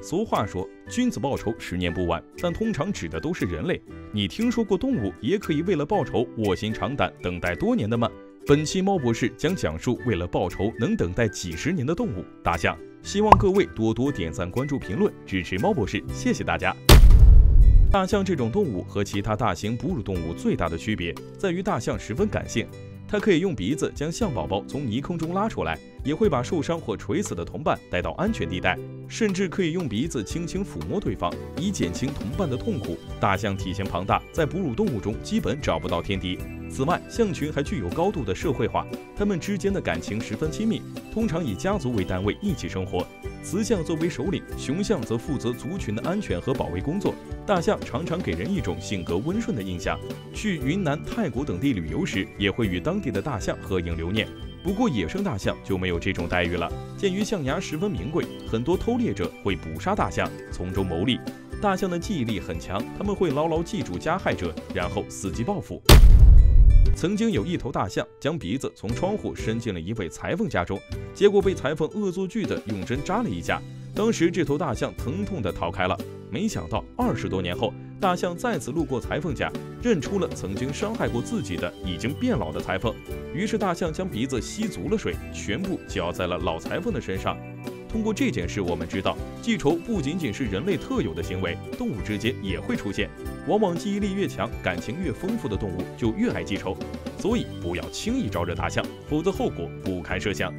俗话说，君子报仇，十年不晚，但通常指的都是人类。你听说过动物也可以为了报仇卧薪尝胆，等待多年的吗？本期猫博士将讲述为了报仇能等待几十年的动物——大象。希望各位多多点赞、关注、评论，支持猫博士，谢谢大家。大象这种动物和其他大型哺乳动物最大的区别在于，大象十分感性，它可以用鼻子将象宝宝从泥坑中拉出来。也会把受伤或垂死的同伴带到安全地带，甚至可以用鼻子轻轻抚摸对方，以减轻同伴的痛苦。大象体型庞大，在哺乳动物中基本找不到天敌。此外，象群还具有高度的社会化，它们之间的感情十分亲密，通常以家族为单位一起生活。雌象作为首领，雄象则负责族群的安全和保卫工作。大象常常给人一种性格温顺的印象，去云南、泰国等地旅游时，也会与当地的大象合影留念。不过，野生大象就没有这种待遇了。鉴于象牙十分名贵，很多偷猎者会捕杀大象，从中牟利。大象的记忆力很强，他们会牢牢记住加害者，然后伺机报复。曾经有一头大象将鼻子从窗户伸进了一位裁缝家中，结果被裁缝恶作剧的用针扎了一下。当时这头大象疼痛的逃开了。没想到二十多年后，大象再次路过裁缝家，认出了曾经伤害过自己的已经变老的裁缝。于是大象将鼻子吸足了水，全部浇在了老裁缝的身上。通过这件事，我们知道记仇不仅仅是人类特有的行为，动物之间也会出现。往往记忆力越强、感情越丰富的动物就越爱记仇。所以不要轻易招惹大象，否则后果不堪设想。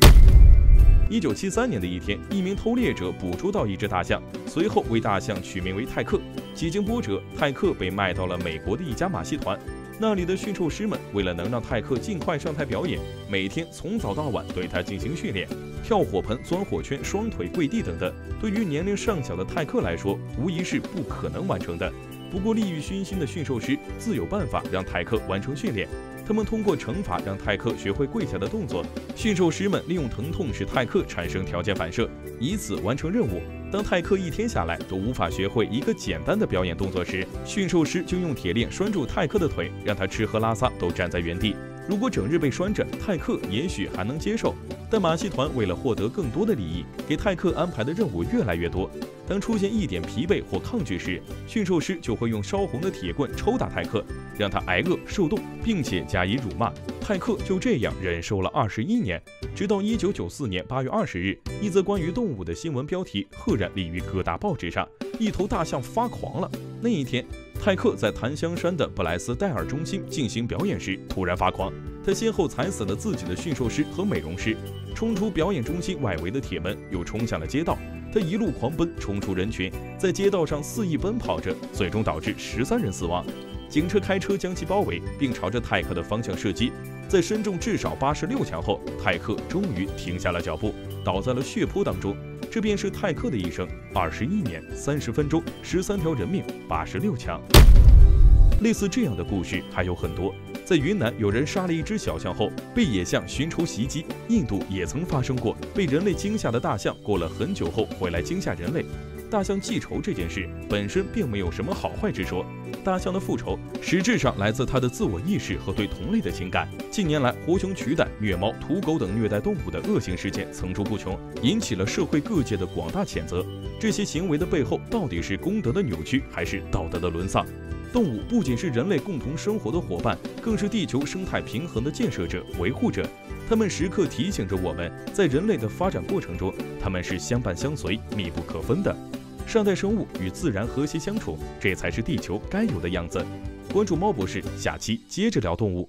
一九七三年的一天，一名偷猎者捕捉到一只大象，随后为大象取名为泰克。几经波折，泰克被卖到了美国的一家马戏团。那里的驯兽师们为了能让泰克尽快上台表演，每天从早到晚对他进行训练，跳火盆、钻火圈、双腿跪地等等。对于年龄尚小的泰克来说，无疑是不可能完成的。不过，利欲熏心的驯兽师自有办法让泰克完成训练。他们通过惩罚让泰克学会跪下的动作，驯兽师们利用疼痛使泰克产生条件反射，以此完成任务。当泰克一天下来都无法学会一个简单的表演动作时，驯兽师就用铁链拴住泰克的腿，让他吃喝拉撒都站在原地。如果整日被拴着，泰克也许还能接受。但马戏团为了获得更多的利益，给泰克安排的任务越来越多。当出现一点疲惫或抗拒时，驯兽师就会用烧红的铁棍抽打泰克，让他挨饿受冻，并且加以辱骂。泰克就这样忍受了二十一年，直到一九九四年八月二十日，一则关于动物的新闻标题赫然立于各大报纸上：一头大象发狂了。那一天，泰克在檀香山的布莱斯戴尔中心进行表演时突然发狂，他先后踩死了自己的驯兽师和美容师。冲出表演中心外围的铁门，又冲向了街道。他一路狂奔，冲出人群，在街道上肆意奔跑着，最终导致十三人死亡。警车开车将其包围，并朝着泰克的方向射击。在身中至少八十六枪后，泰克终于停下了脚步，倒在了血泊当中。这便是泰克的一生：二十一年、三十分钟、十三条人命、八十六枪。类似这样的故事还有很多。在云南，有人杀了一只小象后，被野象寻仇袭击；印度也曾发生过被人类惊吓的大象，过了很久后回来惊吓人类。大象记仇这件事本身并没有什么好坏之说，大象的复仇实质上来自它的自我意识和对同类的情感。近年来，活熊取胆、虐猫、屠狗等虐待动物的恶性事件层出不穷，引起了社会各界的广大谴责。这些行为的背后，到底是公德的扭曲，还是道德的沦丧？动物不仅是人类共同生活的伙伴，更是地球生态平衡的建设者、维护者。它们时刻提醒着我们，在人类的发展过程中，它们是相伴相随、密不可分的。善待生物，与自然和谐相处，这才是地球该有的样子。关注猫博士，下期接着聊动物。